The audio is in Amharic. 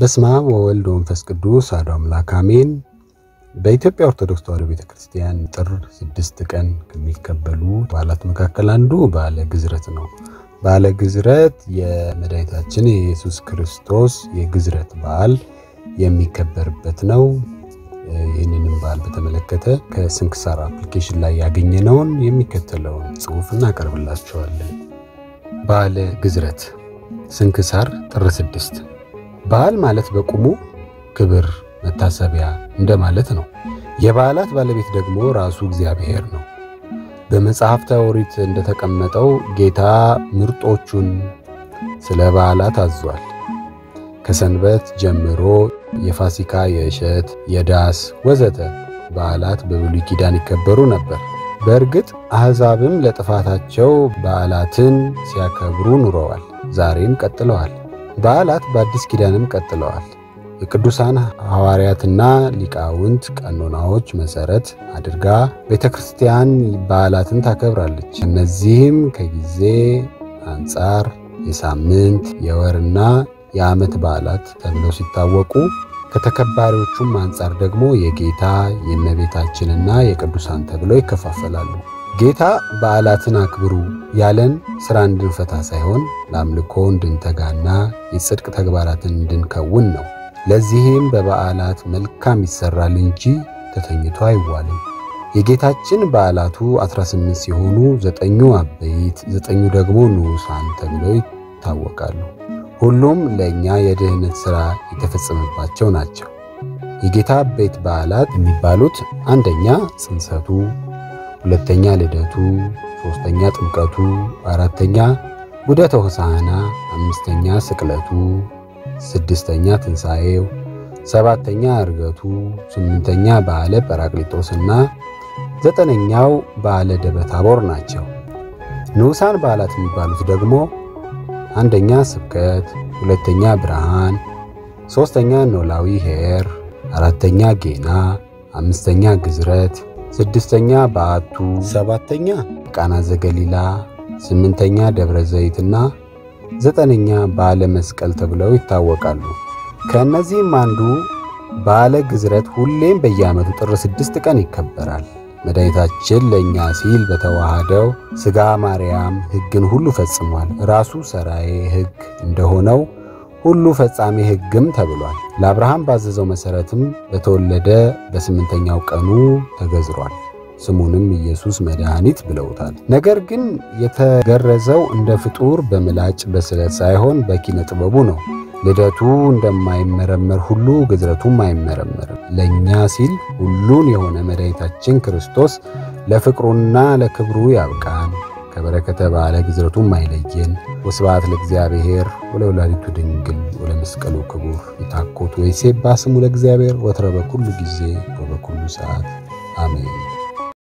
በስመ አብ ወወልድ ወመንፈስ ቅዱስ አሐዱ አምላክ አሜን። በኢትዮጵያ ኦርቶዶክስ ተዋሕዶ ቤተ ክርስቲያን ጥር ስድስት ቀን ከሚከበሩ በዓላት መካከል አንዱ በዓለ ግዝረት ነው። በዓለ ግዝረት የመድኃኒታችን የኢየሱስ ክርስቶስ የግዝረት በዓል የሚከበርበት ነው። ይህንንም በዓል በተመለከተ ከስንክሳር application ላይ ያገኘነውን የሚከተለውን ጽሑፍ እናቀርብላችኋለን። በዓለ ግዝረት ስንክሳር ጥር ስድስት በዓል ማለት በቁሙ ክብር፣ መታሰቢያ እንደማለት ነው። የበዓላት ባለቤት ደግሞ ራሱ እግዚአብሔር ነው። በመጽሐፍተ ኦሪት እንደተቀመጠው ጌታ ምርጦቹን ስለ በዓላት አዟል። ከሰንበት ጀምሮ የፋሲካ፣ የእሸት፣ የዳስ ወዘተ በዓላት በብሉይ ኪዳን ይከበሩ ነበር። በእርግጥ አሕዛብም ለጥፋታቸው በዓላትን ሲያከብሩ ኑረዋል። ዛሬም ቀጥለዋል። በዓላት በአዲስ ኪዳንም ቀጥለዋል። የቅዱሳን ሐዋርያትና ሊቃውንት ቀኖናዎች መሠረት አድርጋ ቤተ ክርስቲያን በዓላትን ታከብራለች። እነዚህም ከጊዜ አንጻር የሳምንት የወርና የዓመት በዓላት ተብለው ሲታወቁ ከተከባሪዎቹም አንጻር ደግሞ የጌታ የእመቤታችንና የቅዱሳን ተብለው ይከፋፈላሉ። ጌታ በዓላትን አክብሩ ያለን ሥራ እንድንፈታ ሳይሆን ለአምልኮ እንድንተጋና የጽድቅ ተግባራትን እንድንከውን ነው። ለዚህም በበዓላት መልካም ይሠራል እንጂ ተተኝቶ አይዋልም። የጌታችን በዓላቱ 18 ሲሆኑ ዘጠኙ አበይት፣ ዘጠኙ ደግሞ ንዑሳን ተብለው ይታወቃሉ። ሁሉም ለእኛ የድኅነት ሥራ የተፈጸመባቸው ናቸው። የጌታ አበይት በዓላት የሚባሉት አንደኛ ጽንሰቱ ሁለተኛ ልደቱ፣ ሦስተኛ ጥምቀቱ፣ አራተኛ ጉደተ ሆሳዕና፣ አምስተኛ ስቅለቱ፣ ስድስተኛ ትንሣኤው፣ ሰባተኛ ዕርገቱ፣ ስምንተኛ በዓለ ጰራቅሊጦስና ዘጠነኛው በዓለ ደብረ ታቦር ናቸው። ንዑሳን በዓላት የሚባሉት ደግሞ አንደኛ ስብከት፣ ሁለተኛ ብርሃን፣ ሦስተኛ ኖላዊ ኄር፣ አራተኛ ጌና፣ አምስተኛ ግዝረት ስድስተኛ በዓቱ፣ ሰባተኛ ቃና ዘገሊላ፣ ስምንተኛ ደብረ ዘይትና ዘጠነኛ በዓለ መስቀል ተብለው ይታወቃሉ። ከእነዚህም አንዱ በዓለ ግዝረት ሁሌም በየዓመቱ ጥር ስድስት ቀን ይከበራል። መድኃኒታችን ለእኛ ሲል በተዋሃደው ሥጋ ማርያም ሕግን ሁሉ ፈጽሟል። ራሱ ሠራዬ ሕግ እንደሆነው ሁሉ ፈጻሜ ሕግም ተብሏል። ለአብርሃም ባዘዘው መሠረትም በተወለደ በስምንተኛው ቀኑ ተገዝሯል። ስሙንም ኢየሱስ መድኃኒት ብለውታል። ነገር ግን የተገረዘው እንደ ፍጡር በምላጭ በስለት ሳይሆን በኪነ ጥበቡ ነው። ልደቱ እንደማይመረመር ሁሉ ግዝረቱም አይመረመርም። ለእኛ ሲል ሁሉን የሆነ መድኃኒታችን ክርስቶስ ለፍቅሩና ለክብሩ ያብቃን። ከበረከተ በዓለ ግዝረቱም አይለየን። ወስብሐት ለእግዚአብሔር ወለወላዲቱ ድንግል ወለመስቀሉ ክቡር ይታኮት ወይሴባ ስሙ ለእግዚአብሔር ወትረ በኩሉ ጊዜ ወበኩሉ ሰዓት አሜን።